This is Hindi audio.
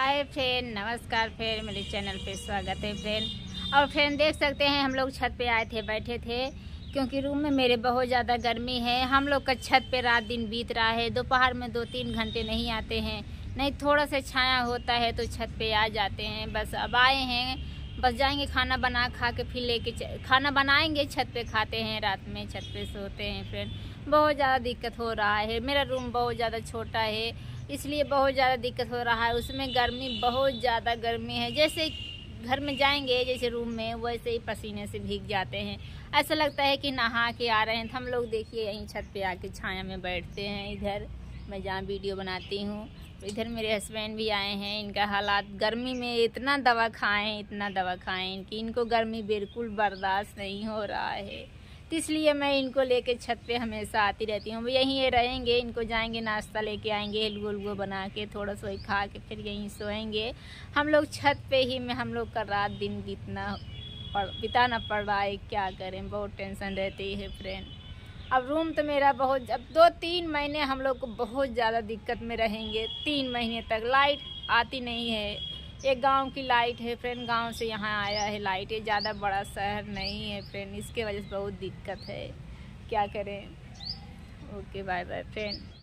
हाय फ्रेंड, नमस्कार फ्रेंड, मेरे चैनल पे स्वागत है फ्रेंड। और फ्रेंड, देख सकते हैं, हम लोग छत पे आए थे, बैठे थे, क्योंकि रूम में मेरे बहुत ज़्यादा गर्मी है। हम लोग का छत पे रात दिन बीत रहा है, दोपहर में दो तीन घंटे नहीं आते हैं। नहीं, थोड़ा सा छाया होता है तो छत पे आ जाते हैं। बस अब आए हैं, बस जाएँगे खाना बना, खा के फिर लेके खाना बनाएँगे, छत पे खाते हैं, रात में छत पे सोते हैं, फ्रेंड। बहुत ज़्यादा दिक्कत हो रहा है, मेरा रूम बहुत ज़्यादा छोटा है। इसलिए बहुत ज़्यादा दिक्कत हो रहा है। उसमें गर्मी, बहुत ज़्यादा गर्मी है। जैसे घर में जाएँगे, जैसे रूम में, वैसे ही पसीने से भीग जाते हैं। ऐसा लगता है कि नहा के आ रहे हैं। तो हम लोग देखिए, यहीं छत पे आके छाया में बैठते हैं। इधर मैं जहाँ वीडियो बनाती हूँ, इधर मेरे हस्बैंड भी आए हैं। इनका हालात, गर्मी में इतना दवा खाएँ, इतना दवा खाएँ इनकी इनको गर्मी बिल्कुल बर्दाश्त नहीं हो रहा है। तो इसलिए मैं इनको लेके छत पे हमेशा आती रहती हूँ। यहीं ये रहेंगे, इनको जाएँगे, नाश्ता लेके आएँगे हलगो उलगो बना के, थोड़ा सा खा के फिर यहीं सोएँगे। हम लोग छत पे ही में हम लोग का रात दिन बीतना बिताना पड़ रहा है, क्या करें? बहुत टेंशन रहती है फ्रेंड अब रूम तो मेरा बहुत, अब दो तीन महीने हम लोग को बहुत ज़्यादा दिक्कत में रहेंगे। तीन महीने तक लाइट आती नहीं है। एक गाँव की लाइट है, फ्रेंड, गाँव से यहाँ आया है लाइट। ये ज़्यादा बड़ा शहर नहीं है, फ्रेंड, इसके वजह से बहुत दिक्कत है। क्या करें? Okay bye bye friend